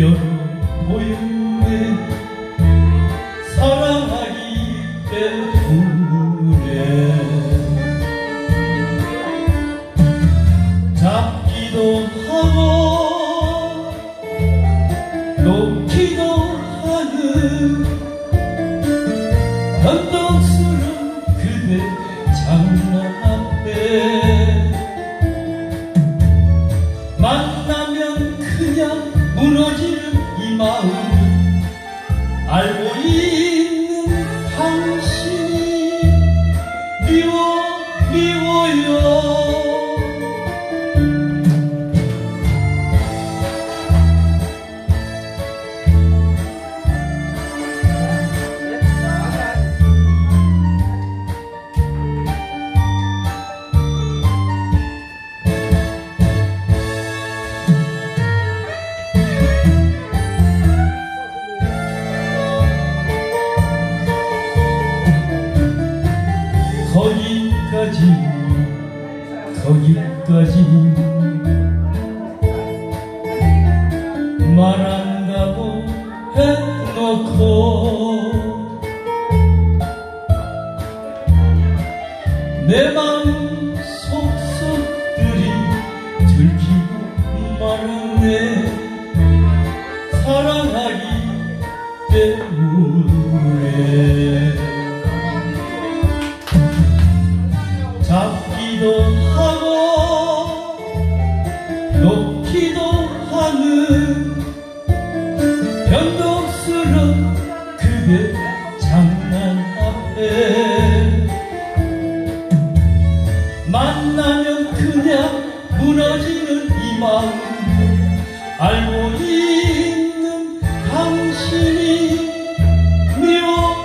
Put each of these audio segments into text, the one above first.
열어보였네 사랑하기 때문에 잡기도 하고 놓기도 하는 변덕스런 그대 장난 앞에 무너지는 이 마음 알고 있는 당신 거기까지 거기까지 말한다고 해놓고 내 마음 속속들이 들키고 말았네. 사랑하기 때문에 기도 하고 놓기도 하는 변덕스런 그대 장난 앞에 만나면 그냥 무너지는 이 마음. 알고 있는 당신이 미워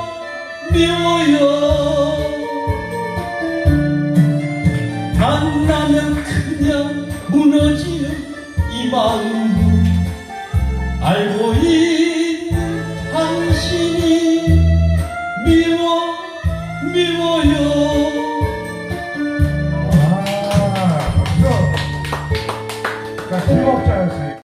미워요 만나면 그냥 무너지는 이 마음. 알고 있